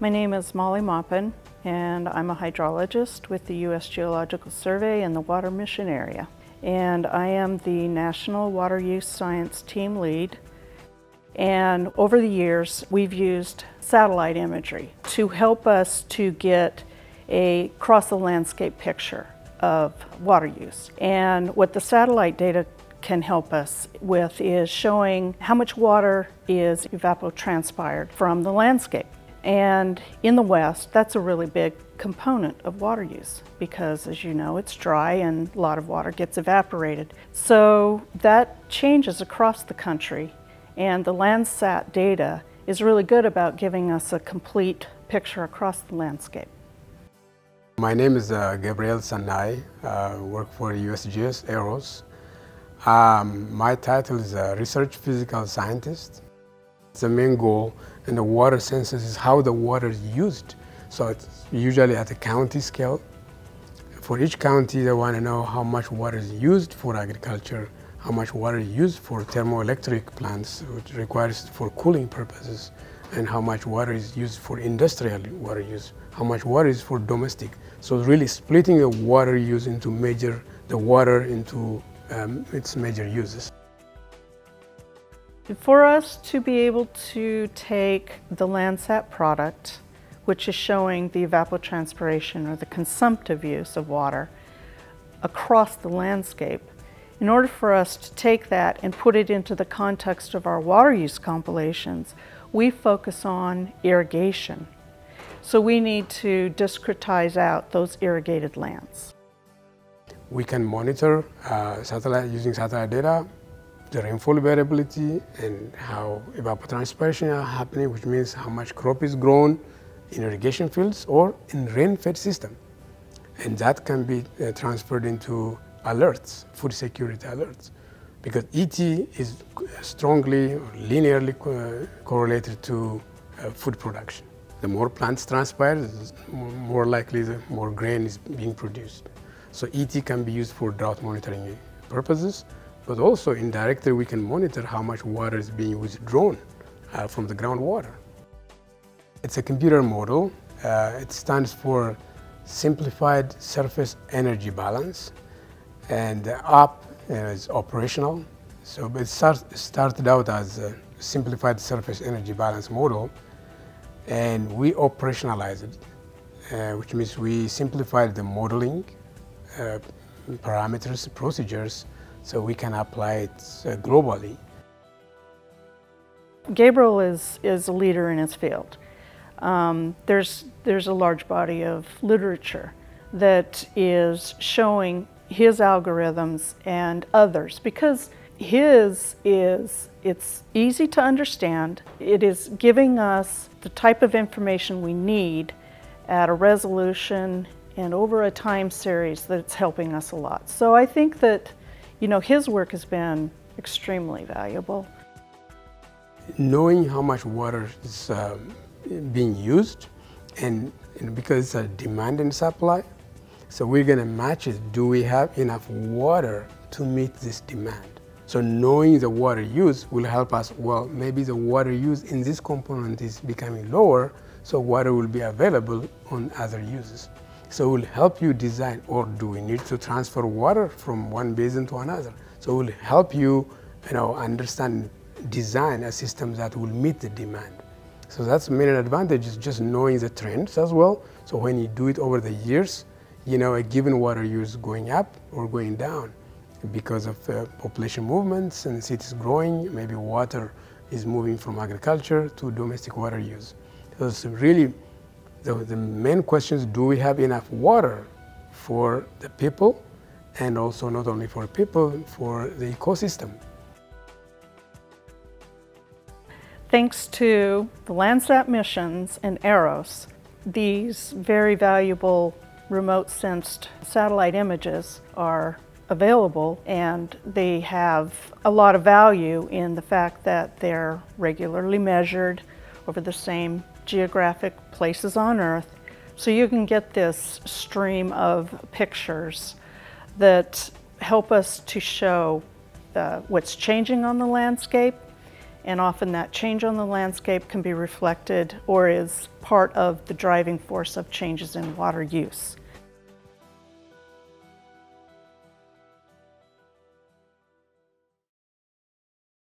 My name is Molly Maupin, and I'm a hydrologist with the U.S. Geological Survey in the Water Mission area. And I am the National Water Use Science Team Lead. And over the years, we've used satellite imagery to help us to get a cross-the-landscape picture of water use. And what the satellite data can help us with is showing how much water is evapotranspired from the landscape. And in the West, that's a really big component of water use because, as you know, it's dry and a lot of water gets evaporated. So that changes across the country, and the Landsat data is really good about giving us a complete picture across the landscape. My name is uh, Gabriel Senay. I uh, work for USGS EROS. Um, my title is a research physical scientist. The main goal in the water census is how the water is used. So it's usually at the county scale. For each county, they want to know how much water is used for agriculture, how much water is used for thermoelectric plants, which requires for cooling purposes, and how much water is used for industrial water use, how much water is for domestic. So really splitting the water use into major, the water into um, its major uses. For us to be able to take the Landsat product, which is showing the evapotranspiration or the consumptive use of water across the landscape, in order for us to take that and put it into the context of our water use compilations, we focus on irrigation. So we need to discretize out those irrigated lands. We can monitor uh, satellite using satellite data the rainfall variability and how evapotranspiration are happening, which means how much crop is grown in irrigation fields or in rain-fed system. And that can be uh, transferred into alerts, food security alerts, because ET is strongly or linearly co correlated to uh, food production. The more plants transpire, the more likely the more grain is being produced. So ET can be used for drought monitoring purposes, but also indirectly we can monitor how much water is being withdrawn uh, from the groundwater. It's a computer model. Uh, it stands for Simplified Surface Energy Balance. And the app is operational. So it start, started out as a simplified surface energy balance model and we operationalized it, uh, which means we simplified the modeling, uh, parameters, procedures, so we can apply it uh, globally. Gabriel is, is a leader in his field. Um, there's, there's a large body of literature that is showing his algorithms and others because his is it's easy to understand it is giving us the type of information we need at a resolution and over a time series that's helping us a lot so i think that you know, his work has been extremely valuable. Knowing how much water is uh, being used, and, and because it's a demand and supply, so we're going to match it. Do we have enough water to meet this demand? So knowing the water use will help us, well, maybe the water use in this component is becoming lower, so water will be available on other uses. So it will help you design, or do we need to transfer water from one basin to another? So it will help you, you know, understand, design a system that will meet the demand. So that's main advantage is just knowing the trends as well. So when you do it over the years, you know, a given water use going up or going down because of uh, population movements and cities growing, maybe water is moving from agriculture to domestic water use. So it's really the, the main question is, do we have enough water for the people and also not only for people, for the ecosystem? Thanks to the Landsat missions and EROS, these very valuable remote sensed satellite images are available and they have a lot of value in the fact that they're regularly measured over the same geographic places on Earth. So you can get this stream of pictures that help us to show uh, what's changing on the landscape and often that change on the landscape can be reflected or is part of the driving force of changes in water use.